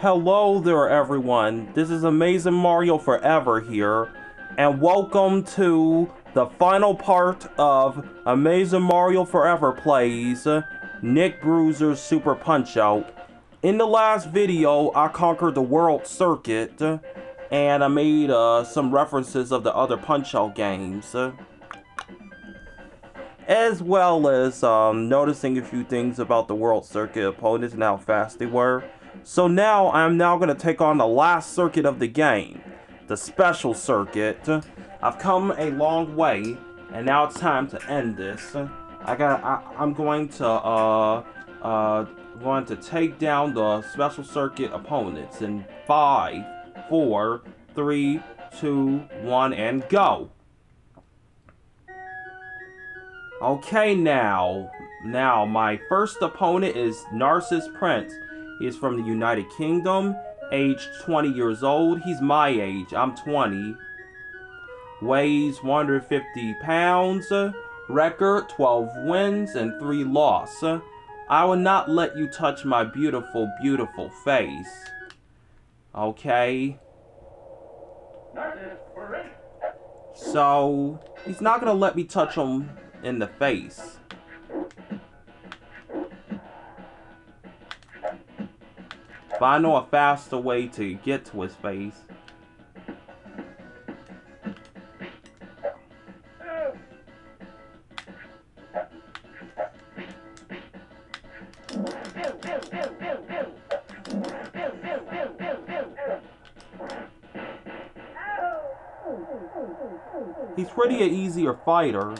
Hello there, everyone. This is Amazing Mario Forever here, and welcome to the final part of Amazing Mario Forever Plays Nick Bruiser's Super Punch Out. In the last video, I conquered the World Circuit, and I made uh, some references of the other Punch Out games. As well as um, noticing a few things about the World Circuit opponents and how fast they were. So now I'm now going to take on the last circuit of the game, the special circuit. I've come a long way, and now it's time to end this. I got. I, I'm going to uh uh going to take down the special circuit opponents in five, four, three, two, one, and go. Okay, now, now my first opponent is Narcissus Prince. He is from the United Kingdom, age 20 years old. He's my age. I'm 20. Weighs 150 pounds. Record 12 wins and 3 losses. I will not let you touch my beautiful, beautiful face. Okay? So, he's not gonna let me touch him in the face. But I know a faster way to get to his face. He's pretty an easier fighter.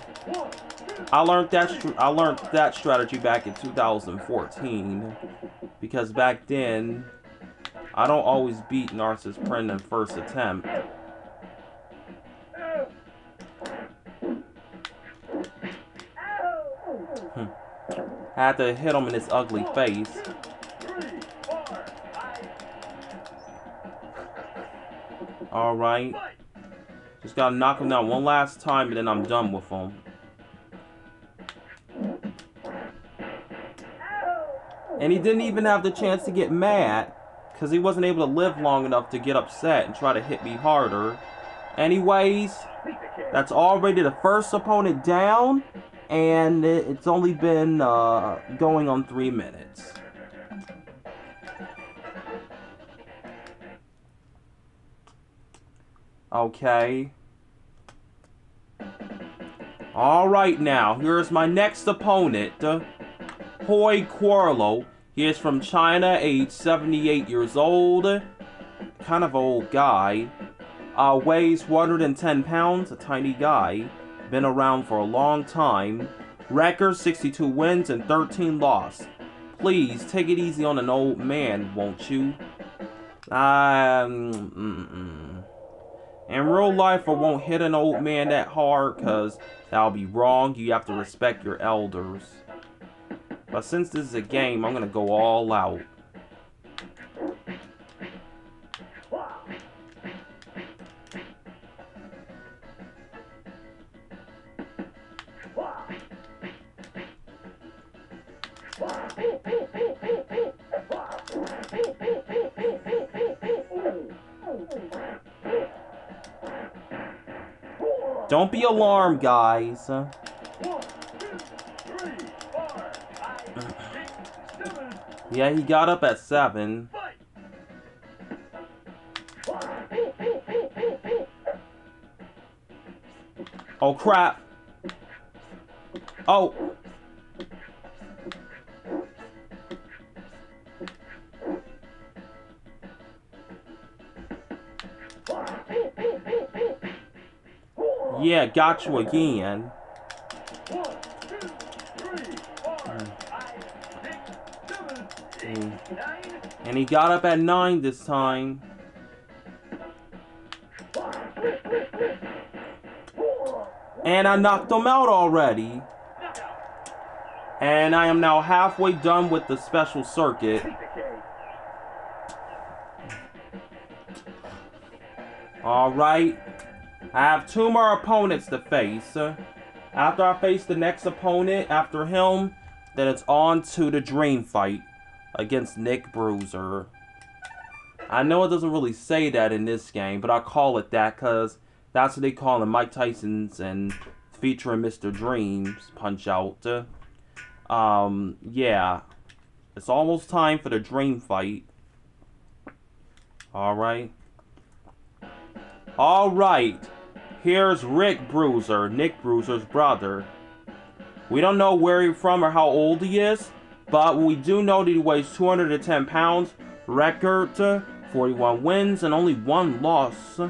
I learned that I learned that strategy back in 2014 because back then I don't always beat Narcissus Prince in first attempt. Hmm. Had to hit him in his ugly face. Alright. Just gotta knock him down one last time and then I'm done with him. And he didn't even have the chance to get mad because he wasn't able to live long enough to get upset and try to hit me harder. Anyways, that's already the first opponent down, and it's only been uh, going on three minutes. Okay. Alright now, here's my next opponent. Hoy Quarlow. He is from China, age 78 years old. Kind of old guy. Uh, weighs 110 pounds, a tiny guy. Been around for a long time. Record 62 wins and 13 losses. Please, take it easy on an old man, won't you? Um, mm -mm. In real life, I won't hit an old man that hard, because that'll be wrong. You have to respect your elders. But since this is a game, I'm going to go all out. Don't be alarmed, guys. Yeah, he got up at 7. Oh, crap. Oh. Yeah, got you again. And he got up at 9 this time. And I knocked him out already. And I am now halfway done with the special circuit. Alright. I have two more opponents to face. After I face the next opponent, after him, then it's on to the dream fight against Nick Bruiser. I know it doesn't really say that in this game, but I call it that because that's what they call in Mike Tyson's and featuring Mr. Dreams Punch Out. Um, yeah. It's almost time for the dream fight. Alright. Alright. Here's Rick Bruiser, Nick Bruiser's brother. We don't know where he's from or how old he is, but we do know that he weighs 210 pounds. Record 41 wins and only one loss.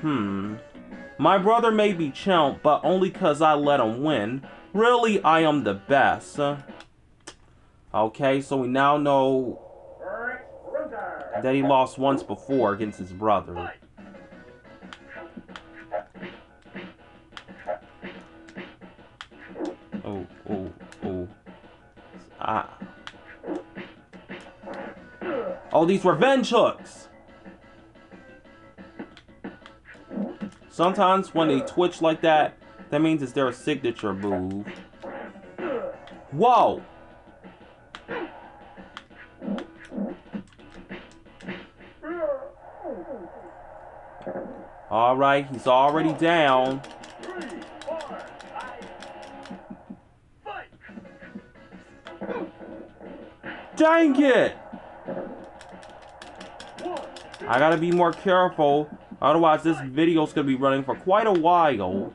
Hmm. My brother may be champ, but only cause I let him win. Really, I am the best. Okay, so we now know that he lost once before against his brother. Ah. Oh, these revenge hooks! Sometimes when they twitch like that, that means it's their signature move. Whoa! Alright, he's already down. Dang it! I gotta be more careful, otherwise this video's gonna be running for quite a while.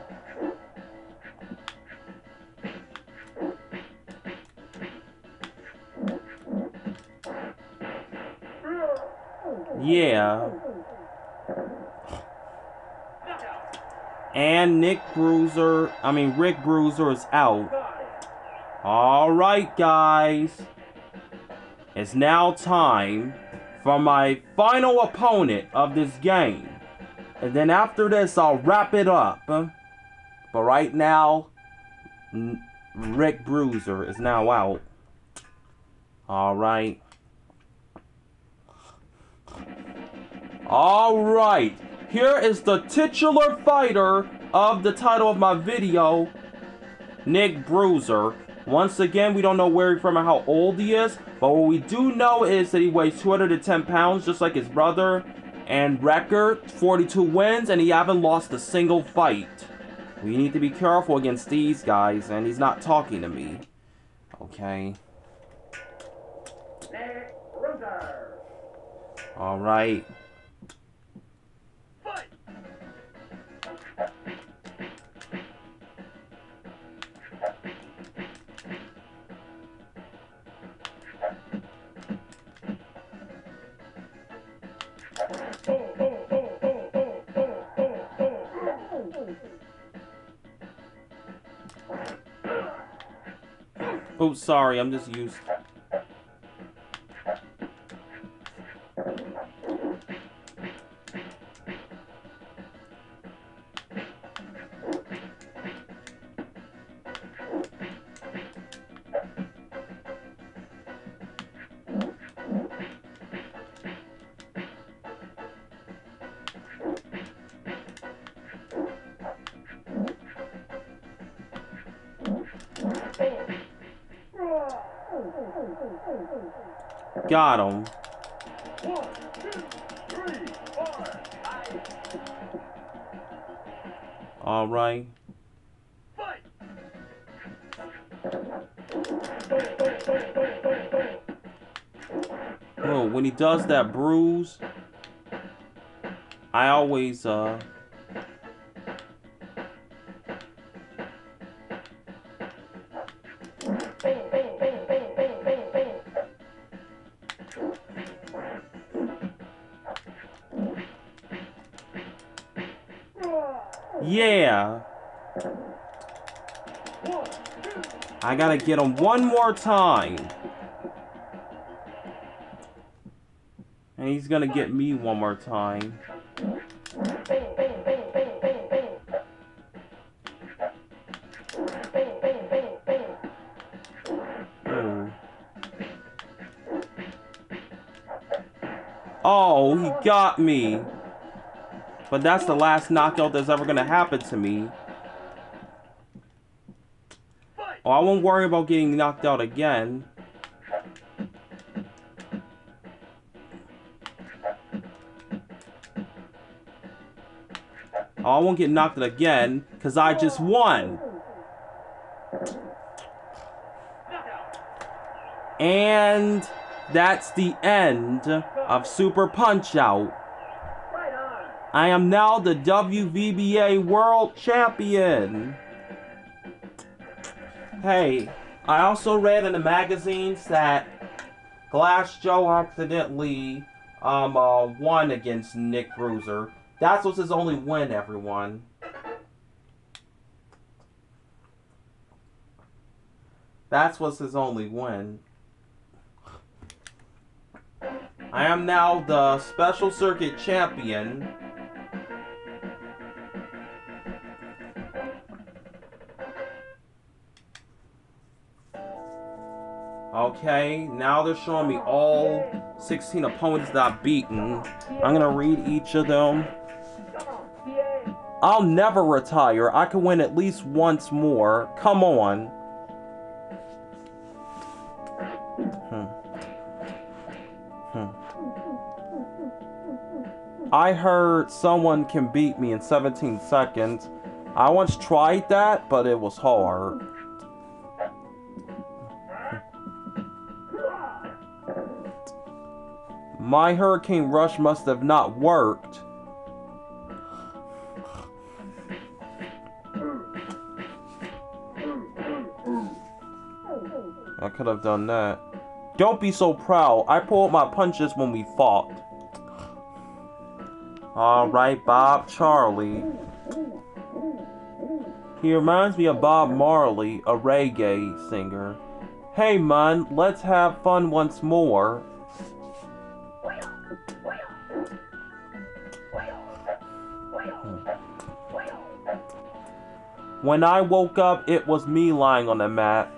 And Nick Bruiser, I mean Rick Bruiser is out. Alright guys. It's now time for my final opponent of this game. And then after this, I'll wrap it up. But right now, Rick Bruiser is now out. Alright. Alright. Here is the titular fighter of the title of my video, Nick Bruiser. Once again, we don't know where he's from or how old he is, but what we do know is that he weighs 210 pounds, just like his brother, and record 42 wins, and he haven't lost a single fight. We need to be careful against these guys, and he's not talking to me. Okay. Alright. Oh, sorry, I'm just used. Got him. All right. Oh, when he does that bruise, I always, uh, I gotta get him one more time. And he's gonna get me one more time. Ooh. Oh, he got me. But that's the last knockout that's ever gonna happen to me. Oh, I won't worry about getting knocked out again. Oh, I won't get knocked out again, because I just won. And that's the end of Super Punch Out. I am now the WVBA World Champion. Hey, I also read in the magazines that Glass Joe accidentally um uh, won against Nick Bruiser. That was his only win, everyone. That was his only win. I am now the Special Circuit Champion. Okay, now they're showing me all 16 opponents that I've beaten. I'm gonna read each of them. I'll never retire. I can win at least once more. Come on. Hmm. Hmm. I heard someone can beat me in 17 seconds. I once tried that, but it was hard. My Hurricane Rush must have not worked. I could have done that. Don't be so proud. I pulled my punches when we fought. Alright, Bob Charlie. He reminds me of Bob Marley, a reggae singer. Hey man, let's have fun once more. Hmm. When I woke up, it was me lying on the mat.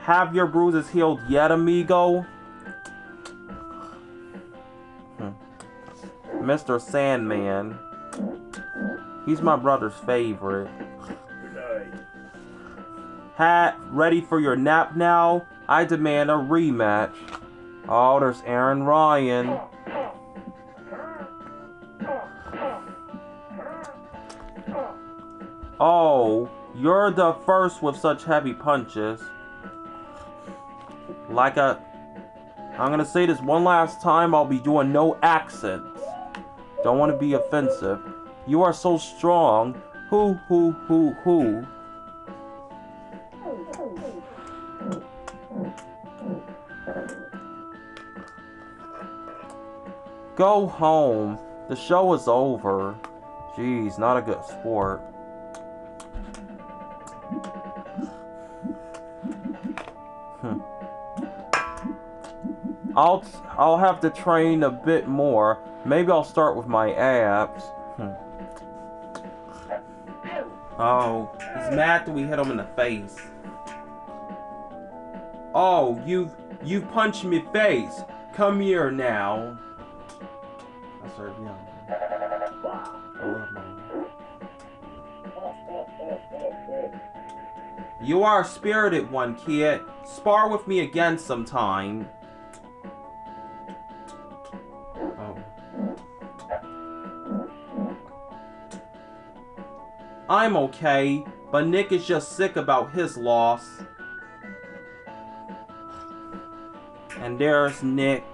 Have your bruises healed yet, amigo? Hmm. Mr. Sandman. He's my brother's favorite. Hat, ready for your nap now? I demand a rematch. Oh, there's Aran Ryan. Oh, you're the first with such heavy punches. Like a... I'm gonna say this one last time, I'll be doing no accents. Don't want to be offensive. You are so strong. Who, who, who, who? Go home. The show is over. Jeez, not a good sport. Hmm. I'll I'll have to train a bit more. Maybe I'll start with my abs. Hmm. Oh, he's mad that we hit him in the face. Oh, you've you've punched me face. Come here now. I serve you. I love. You are a spirited one, kid. Spar with me again sometime. Oh. I'm okay, but Nick is just sick about his loss. And there's Nick.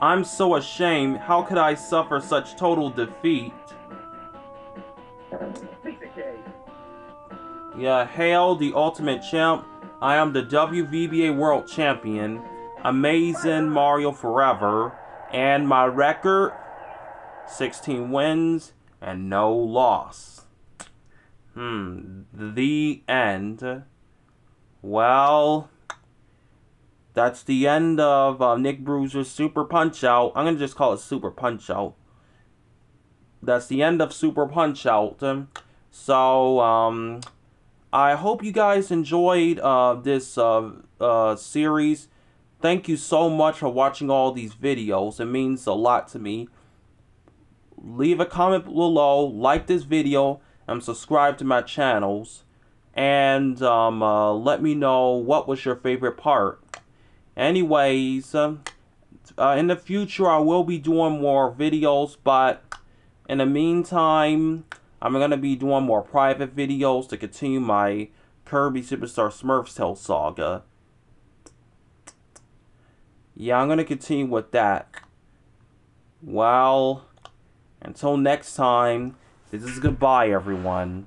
I'm so ashamed. How could I suffer such total defeat? Yeah, hail the ultimate champ. I am the WVBA World Champion. Amazing Mario Forever. And my record 16 wins and no loss. Hmm, the end. Well, that's the end of uh, Nick Bruiser's Super Punch Out. I'm gonna just call it Super Punch Out. That's the end of Super Punch Out. So, um, I hope you guys enjoyed uh, this uh, uh, series. Thank you so much for watching all these videos. It means a lot to me. Leave a comment below, like this video, and subscribe to my channels. And um, uh, let me know what was your favorite part. Anyways, uh, uh, in the future I will be doing more videos, but in the meantime, I'm going to be doing more private videos to continue my Kirby Superstar Smurfs Tale saga. Yeah, I'm going to continue with that. Well, until next time, this is goodbye, everyone.